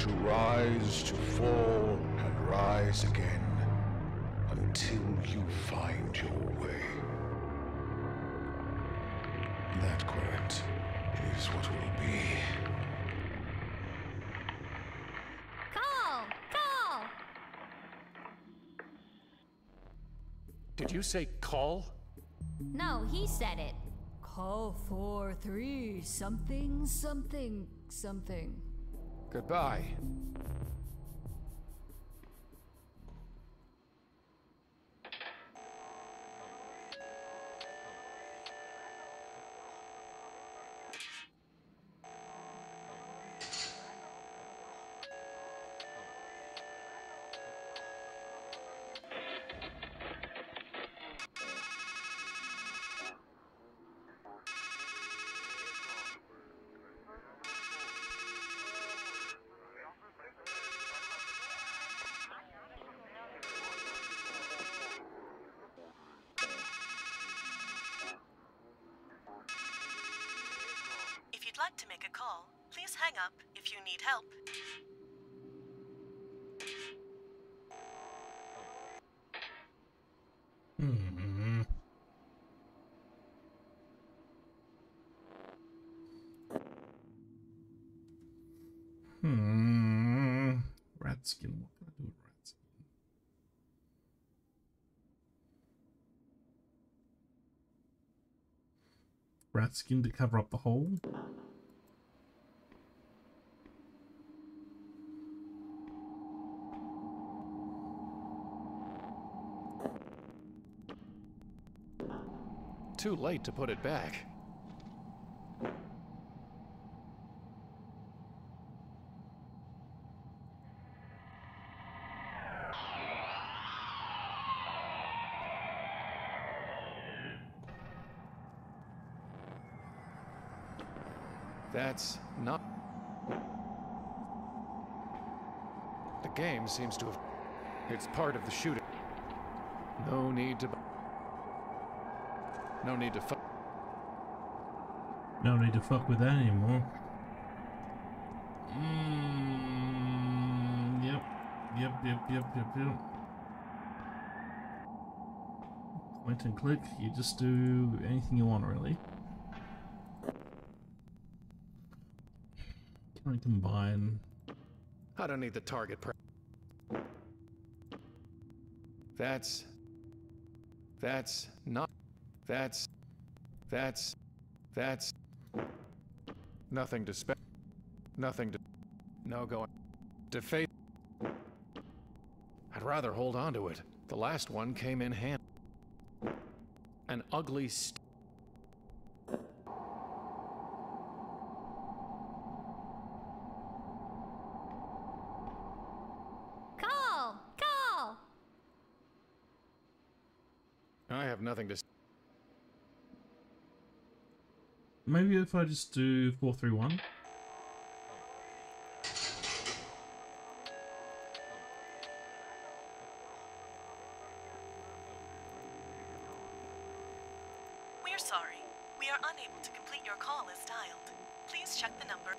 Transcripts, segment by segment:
to rise, to fall, and rise again until you find your way. That quiet is what will be. Call! Call! Did you say call? No, he said it. Call four three something something something. Goodbye. If to make a call, please hang up if you need help. Hmm. Hmm. What can I do with rat? Rat skin to cover up the hole. Too late to put it back. That's not. The game seems to have. It's part of the shooting. No need to. No need to. Fu- No need to fuck with that anymore. Mm, yep. Yep, yep, yep, yep, yep. Point and click, you just do anything you want, really. Can I combine? I don't need the target. Pre- that's. That's not. That's. That's. That's. Nothing to spend. Nothing to. No going. To face. I'd rather hold on to it. The last one came in hand. An ugly. St- Call! Call! I have nothing to. s- Maybe if I just do 431. We're sorry. We are unable to complete your call as dialed. Please check the number.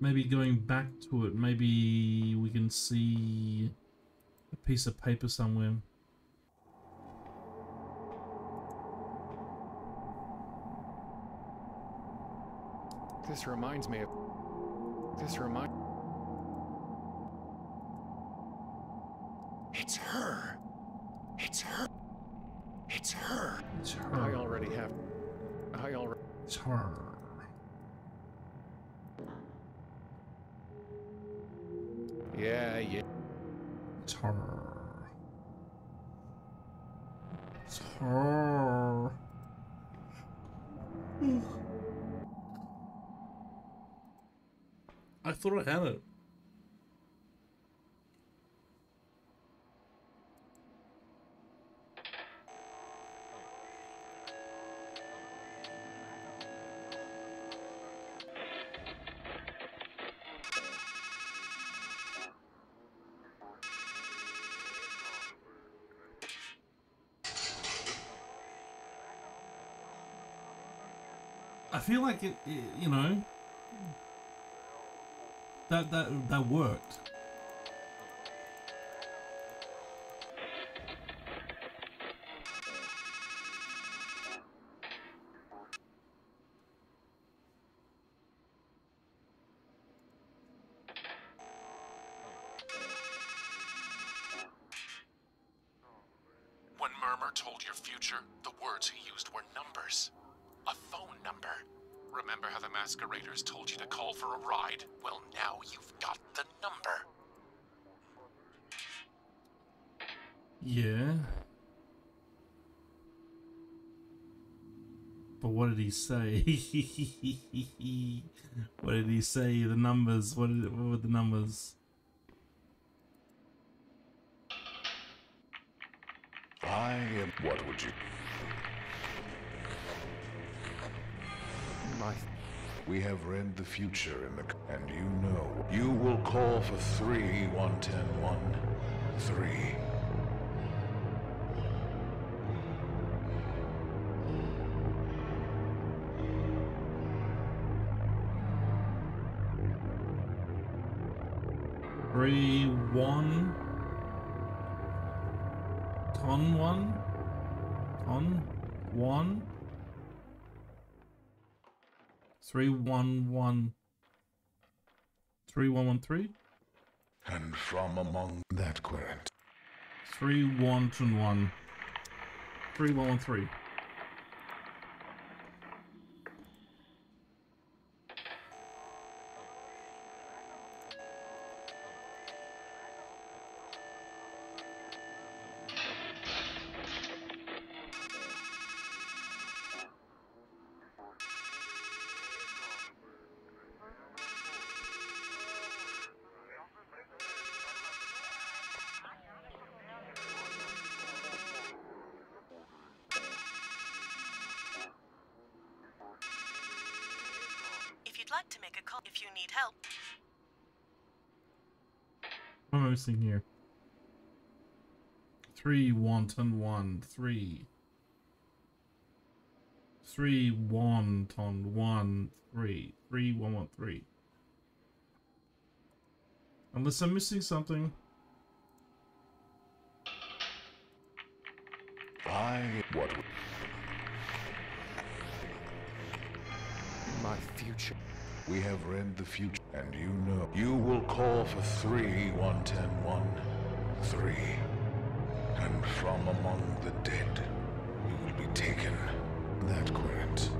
Maybe going back to it, maybe we can see a piece of paper somewhere. This reminds me of. This remind. throw hammer. I feel like it, it you know, that that that worked. Yeah. But what did he say? what did he say? The numbers. What did, what were the numbers? I am. What would you? My We have read the future in the. c- And you know. You will call for three one ten one. Three. Three one. Ton one. Ton one. Three one one. Three one one three. And from among that querent. Three one and one. Three one one three. Ton one three. Three one ton one three. Three one one three. Unless I'm missing something. I. What my future. We have read the future. And you know. You will call for three one ten one. Three. From among the dead, you will be taken. That querent.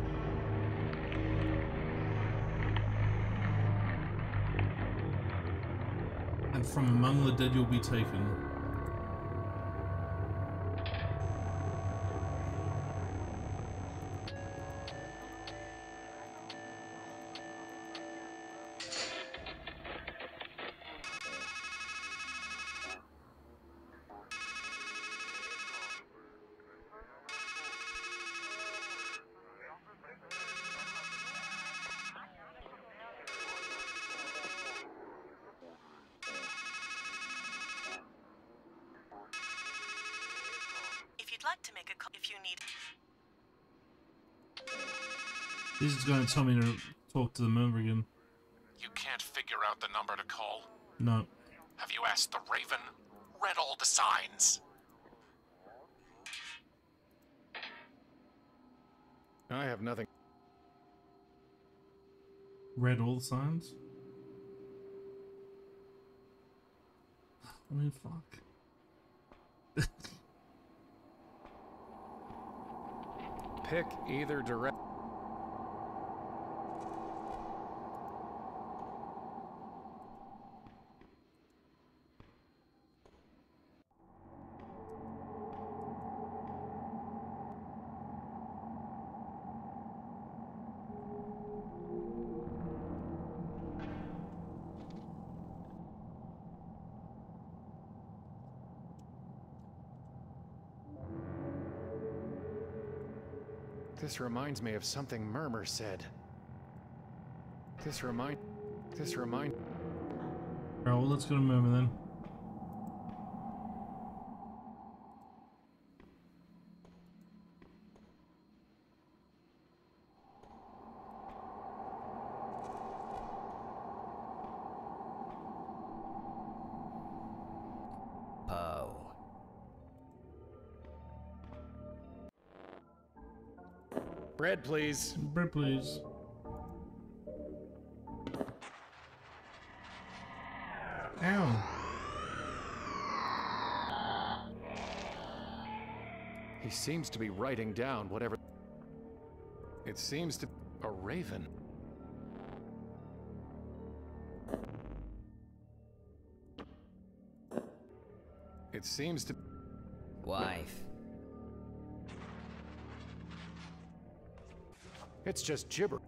And from among the dead you'll be taken. You need This is going to tell me to talk to the member again. You can't figure out the number to call. No. Have you asked the Raven? Read all the signs. I have nothing. Read all the signs? I mean, fuck. Pick either direct. This reminds me of something Murmur said. This remind. This remind. Alright, well, let's go to Murmur then. Bread, please. Bread, please. Ow. He seems to be writing down whatever. It seems to. a raven. It seems to. Wife. It's just gibber.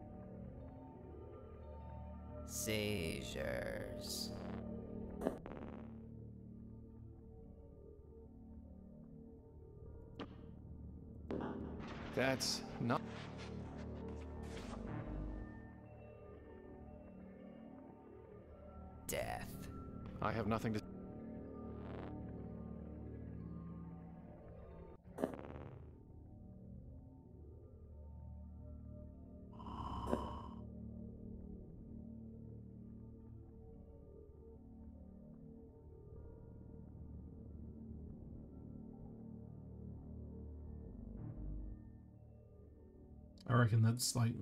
Seizures. That's not. Death. I have nothing to. I reckon that's like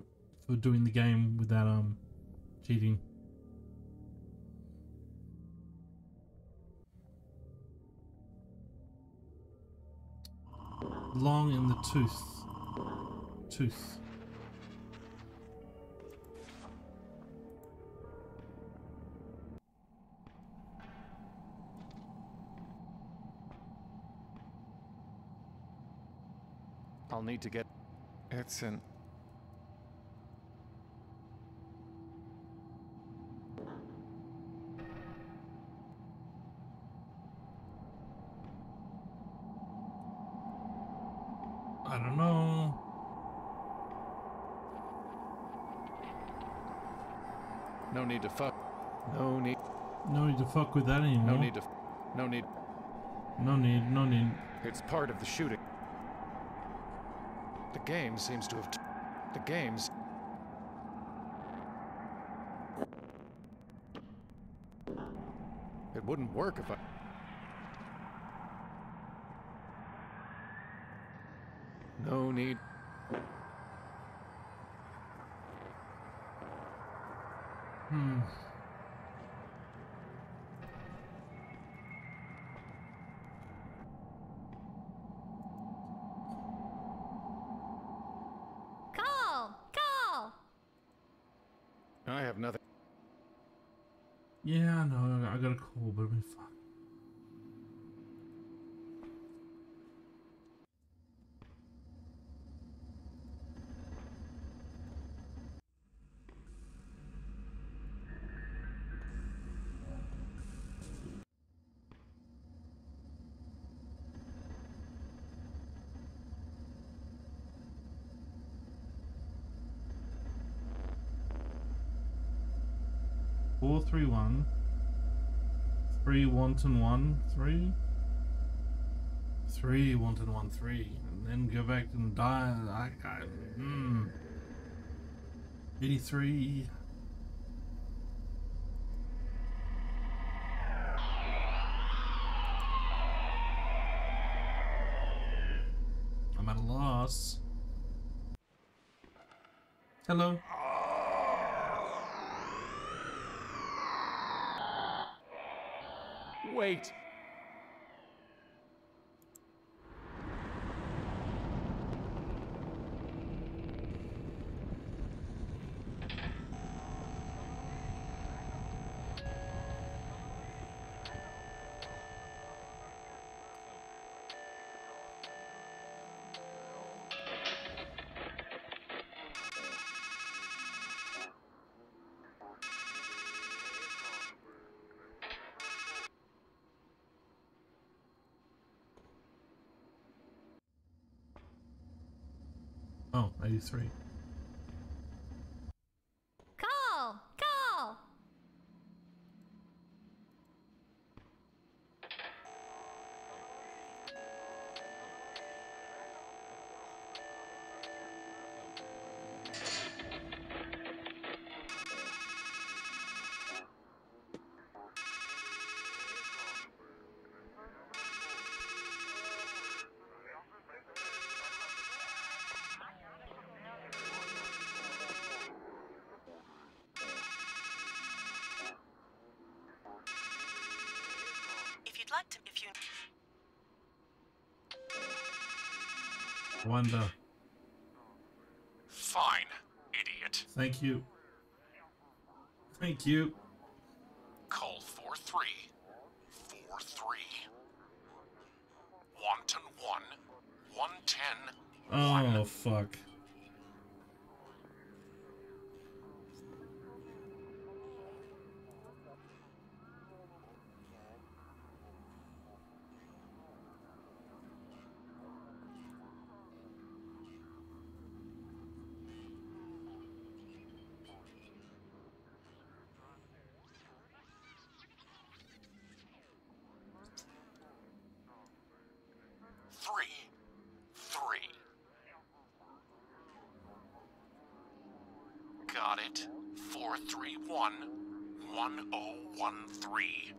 for doing the game without um cheating. Long in the tooth. Tooth. I'll need to get. It's an. I don't know. No need to fuck. No need. No need to fuck with that anymore. No need to. No need. No need. No need. It's part of the shooting. The game seems to have. T- the games. It wouldn't work if I. No need. Hmm. Call! Call! I have nothing. Yeah, I know. I got a call, but I mean, fuck. Four, three, one. Three, wanton, one, three. Three, wanton, one, three. And then go back and die. I, I, hmm. 83. I'm at a loss. Hello. Wait. Oh, I 83. Call! Back to if you. Wonder. Fine, idiot. Thank you. Thank you. Call 4-3. 4-3. Wanton 1. 110. Oh, fuck. Three. Three. Got it. 431 1013.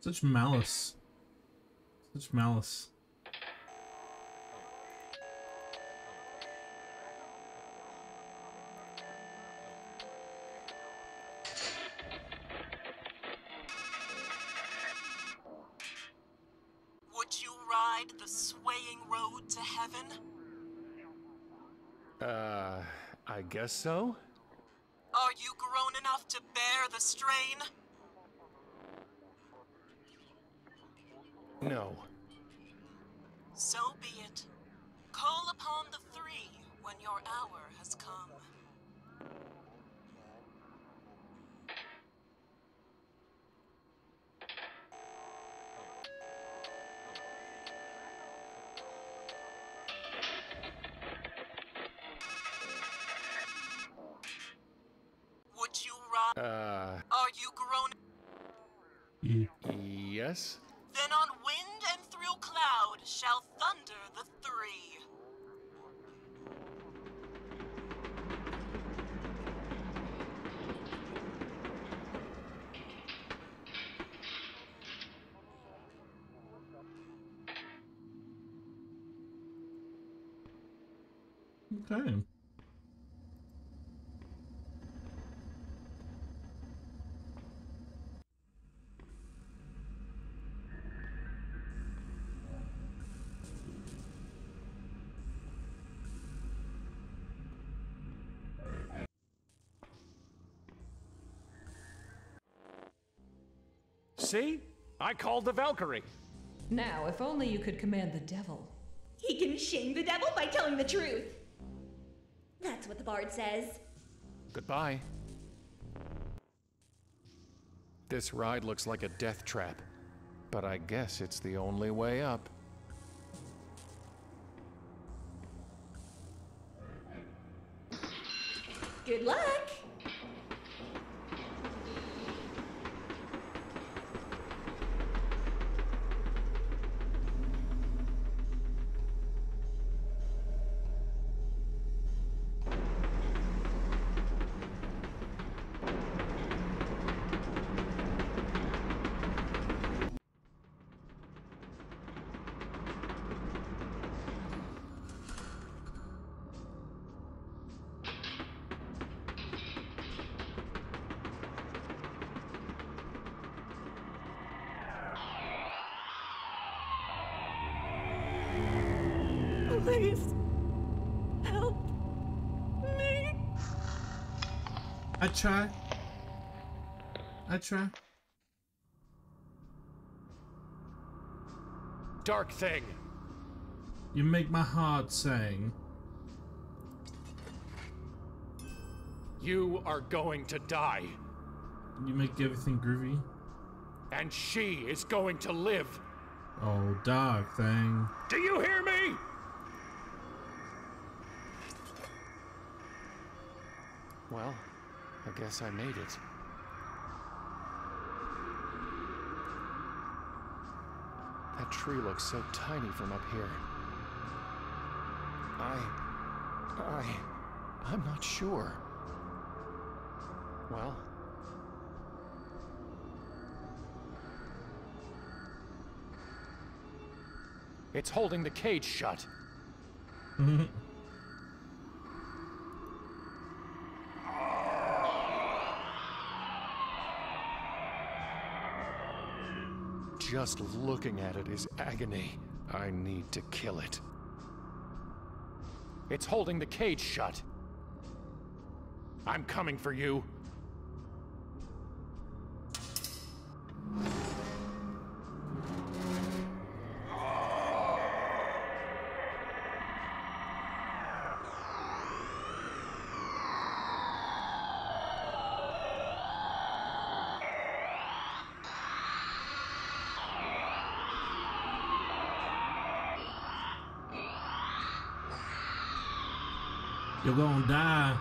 Such malice. Such malice. Guess so? Are you grown enough to bear the strain? No. So be it. Call upon the three when your hour has come. Uh, Are you grown? Yeah. yes? Then on wind and through cloud shall thunder the three. Okay. See? I called the Valkyrie. Now, if only you could command the devil. He can shame the devil by telling the truth. That's what the bard says. Goodbye. This ride looks like a death trap, but I guess it's the only way up. Good luck. Please. Help me. I try. I try. Dark thing! You make my heart sing. You are going to die, You make everything groovy. and she is going to live. Oh, dark thing. Do you hear me? Well, I guess I made it. That tree looks so tiny from up here. I. I. I'm not sure. Well. It's holding the cage shut. Just looking at it is agony. I need to kill it. It's holding the cage shut. I'm coming for you. You're gonna die.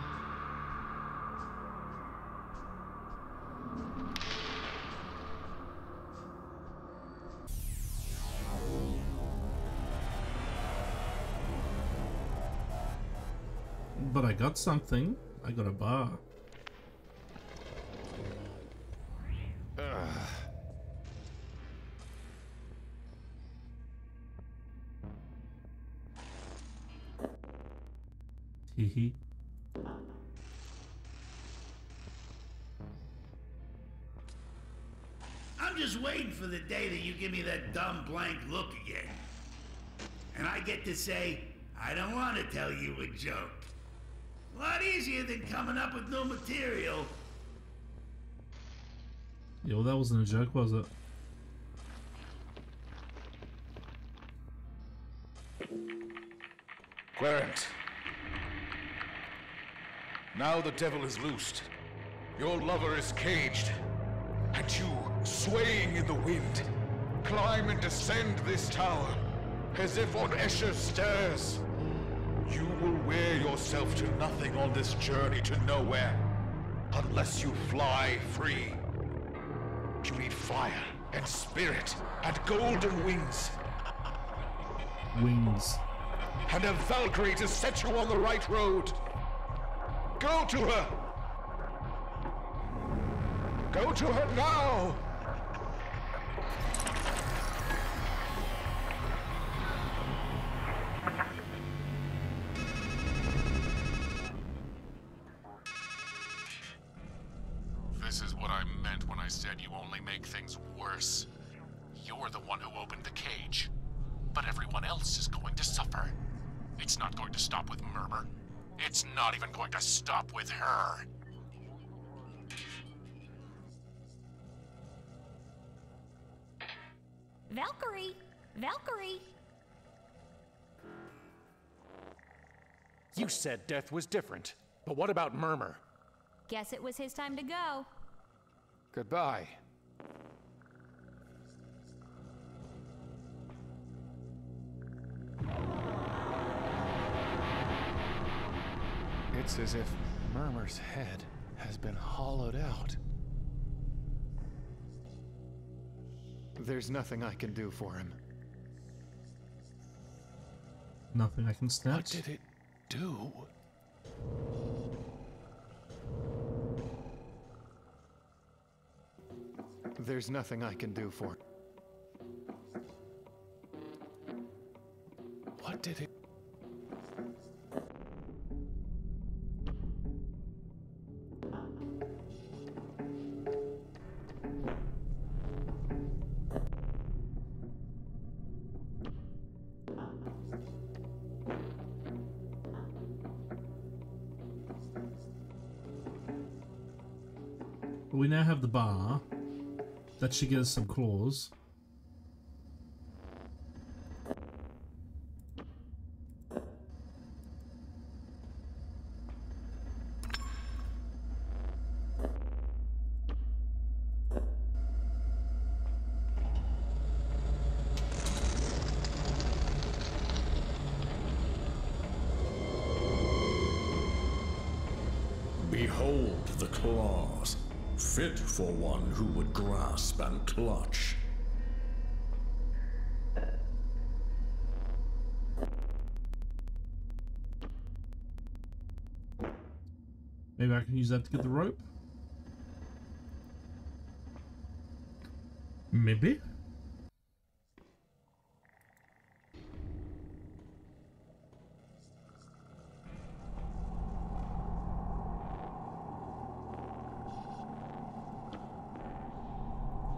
But I got something. I got a bar. I'm just waiting for the day that you give me that dumb blank look again. And I get to say, I don't want to tell you a joke. A lot easier than coming up with new material. Yeah, well, that wasn't a joke, was it? Clarence. Now the devil is loosed. Your lover is caged. And you, swaying in the wind, climb and descend this tower as if on Escher's stairs. You will wear yourself to nothing on this journey to nowhere unless you fly free. You need fire and spirit and golden wings Wings. and a Valkyrie to set you on the right road. Go to her! Go to her now! Valkyrie! Valkyrie! You said death was different. But what about Murmur? Guess it was his time to go. Goodbye. It's as if Murmur's head has been hollowed out. There's nothing I can do for him. Nothing I can snatch. What did it do? There's nothing I can do for. it. What did it? We now have the bar. That should get us some claws. Clutch. Maybe I can use that to get the rope. Maybe.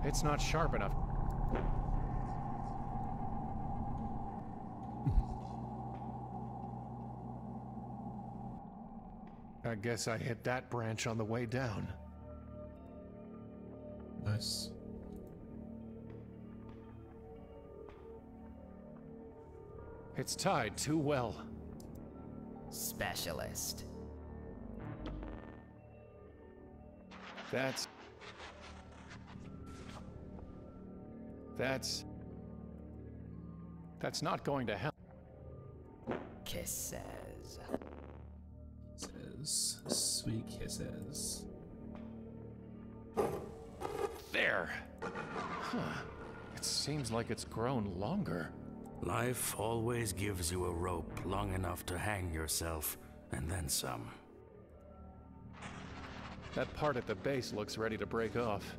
It's not sharp enough. I guess I hit that branch on the way down. Nice. It's tied too well. Specialist. That's... That's. That's not going to help. Kisses. Kisses. Sweet kisses. There! Huh. It seems like it's grown longer. Life always gives you a rope long enough to hang yourself, and then some. That part at the base looks ready to break off.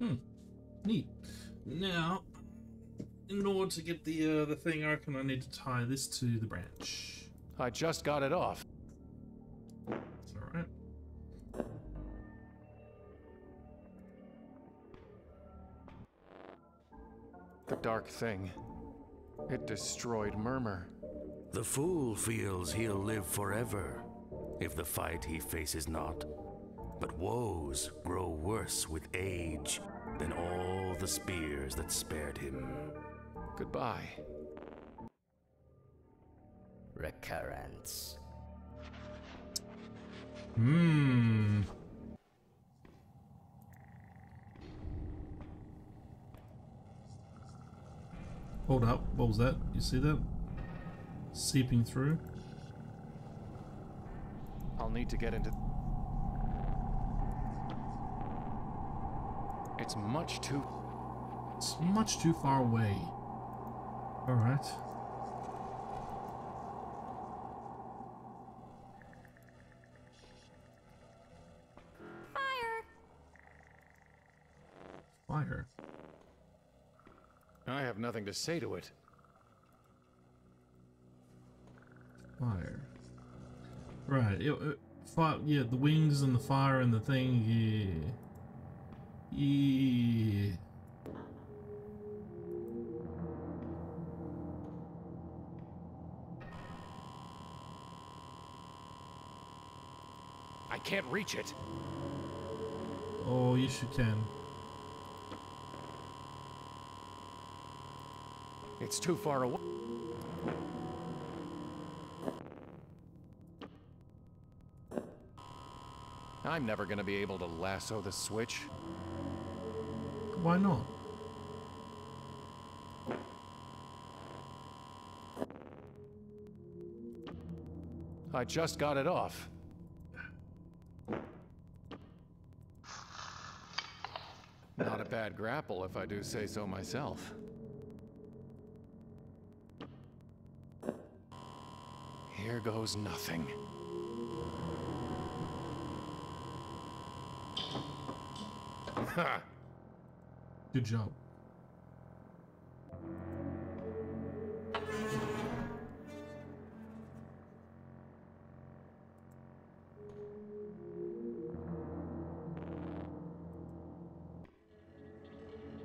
Hmm. Neat. Now, in order to get the uh, the thing, I reckon I need to tie this to the branch. I just got it off. It's alright. The dark thing. It destroyed Murmur. The fool feels he'll live forever if the fight he faces not. But woes grow worse with age than all the spears that spared him. Goodbye. Recurrence. Hmm. Hold up. What was that? You see that? Seeping through. I'll need to get into. It's much too. It's much too far away. Alright. Fire! Fire. I have nothing to say to it. Fire. Right. It, it, fire, yeah, the wings and the fire and the thing, yeah. Yeah. I can't reach it. Oh, yes, you can. It's too far away. I'm never gonna be able to lasso the switch. Why not? I just got it off. Not a bad grapple, if I do say so myself. Here goes nothing. Ha! Good job.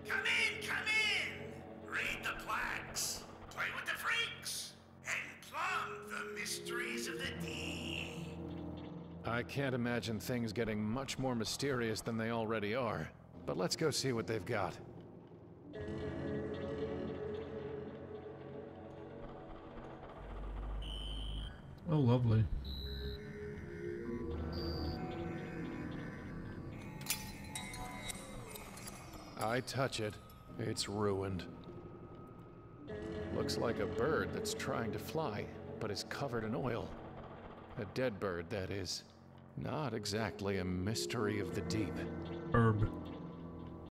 Come in, come in! Read the plaques, play with the freaks, and plumb the mysteries of the deep. I can't imagine things getting much more mysterious than they already are. But let's go see what they've got. Oh, lovely. I touch it, it's ruined. Looks like a bird that's trying to fly, but is covered in oil. A dead bird, that is. Not exactly a mystery of the deep. Herb.